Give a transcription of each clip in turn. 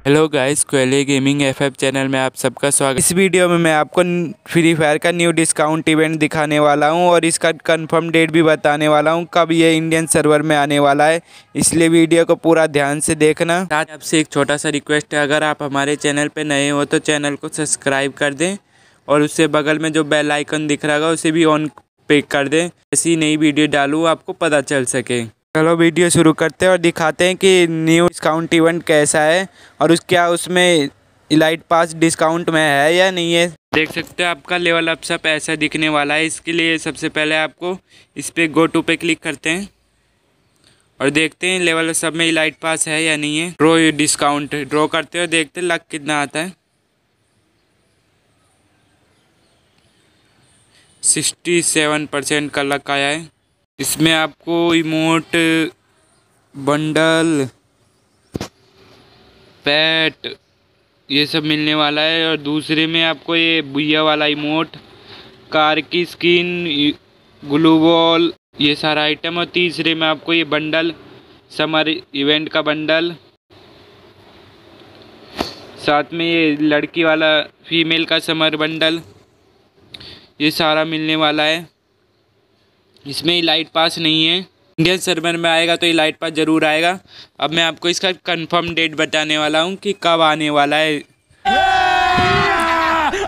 Hello guys कोयले gaming FF channel में आप सबका स्वागत। इस वीडियो में मैं आपको फ्री फायर का न्यू डिस्काउंट इवेंट दिखाने वाला हूँ और इसका कंफर्म डेट भी बताने वाला हूँ कब ये इंडियन सर्वर में आने वाला है। इसलिए वीडियो को पूरा ध्यान से देखना। साथ आपसे एक छोटा सा रिक्वेस्ट है, अगर आप हमारे चैनल पर नए हो तो चैनल को सब्सक्राइब कर दें और उससे बगल में जो बेल आइकन दिख रहा है उसे भी ऑन पे कर दें। ऐसी नई वीडियो डालूँ, आपको पता चल सके। चलो वीडियो शुरू करते हैं और दिखाते हैं कि न्यू डिस्काउंट इवेंट कैसा है और उस क्या उसमें इलाइट पास डिस्काउंट में है या नहीं है। देख सकते हो आपका लेवल अप सब ऐसा दिखने वाला है। इसके लिए सबसे पहले आपको इस पर गो टू पे क्लिक करते हैं और देखते हैं लेवल सब में इलाइट पास है या नहीं है। ड्रॉ डिस्काउंट ड्रॉ करते हो, देखते लक कितना आता है। सिक्सटी सेवन परसेंट का लक आया है। इसमें आपको इमोट, बंडल, पैट, ये सब मिलने वाला है। और दूसरे में आपको ये बुया वाला इमोट, कार की स्किन, ग्लू बॉल, ये सारा आइटम और तीसरे में आपको ये बंडल, समर इवेंट का बंडल। साथ में ये लड़की वाला फीमेल का समर बंडल, ये सारा मिलने वाला है। इसमें लाइट पास नहीं है। इंडियन सर्वर में आएगा तो ये लाइट पास ज़रूर आएगा। अब मैं आपको इसका कंफर्म डेट बताने वाला हूँ कि कब आने वाला है।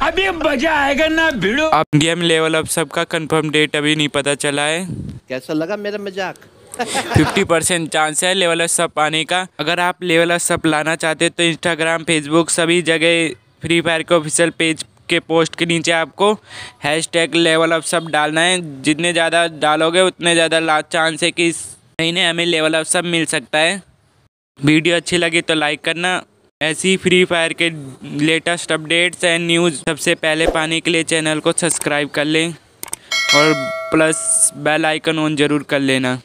अभी मज़ा आएगा ना भिड़ो। अब गेम लेवल अब सबका कंफर्म डेट अभी नहीं पता चला है। कैसा लगा मेरा मज़ाक? फिफ्टी परसेंट चांस है लेवल सब आने का। अगर आप लेवल सब लाना चाहते तो इंस्टाग्राम फेसबुक सभी जगह फ्री फायर के ऑफिशियल पेज के पोस्ट के नीचे आपको हैश टैग लेवल अप सब डालना है। जितने ज़्यादा डालोगे, उतने ज़्यादा चांस है कि इस महीने हमें लेवल अप सब मिल सकता है। वीडियो अच्छी लगी तो लाइक करना। ऐसी फ्री फायर के लेटेस्ट अपडेट्स एंड न्यूज़ सबसे पहले पाने के लिए चैनल को सब्सक्राइब कर लें और प्लस बेल आइकन ऑन ज़रूर कर लेना।